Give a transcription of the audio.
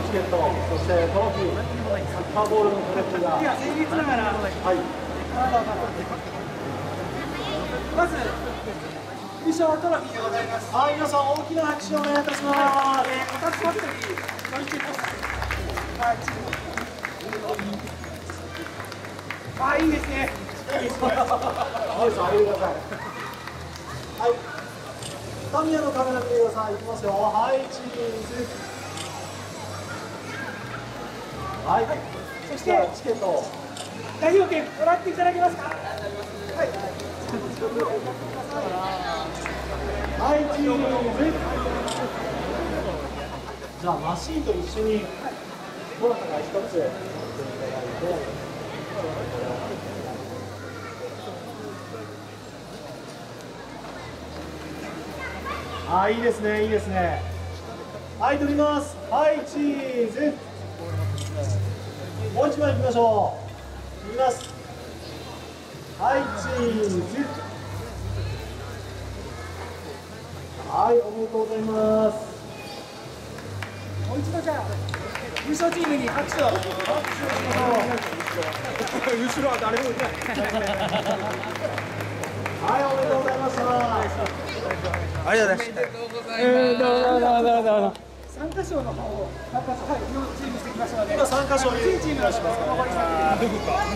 のチケット、そしてトロフィー、サッカーボールのトロフィーが。では、成立ながら、はい。まず、優勝トロフィーでございます。はい、皆さん大きな拍手をお願いいたします。えー、こたつ祭り、乗り切ります。はい、チーム。あ、いいですね。いいですね。いい、あげてください。はい。タミヤのカメラ見てください。いきますよ。はい、チーズ。はい。そして、チケット。代表権もらっていただけますか？はい。はい、チーズ。じゃあ、マシーンと一緒に。どなたか一つ。持ってい。ただい。て。あい。い。ですねい。い。ですねはい。取りますはい。チーズもう一枚いきましょう。いきます。はいチーズ。はいおめでとうございます。もう一度じゃあ優勝チームに拍手を。拍手をしましょう後ろは誰もいない。はいおめでとうございましたありがとうございます。おめでとうございます、三箇所の方を、はい、両チームしてきましたので、今三箇所、チームのしますから、ね。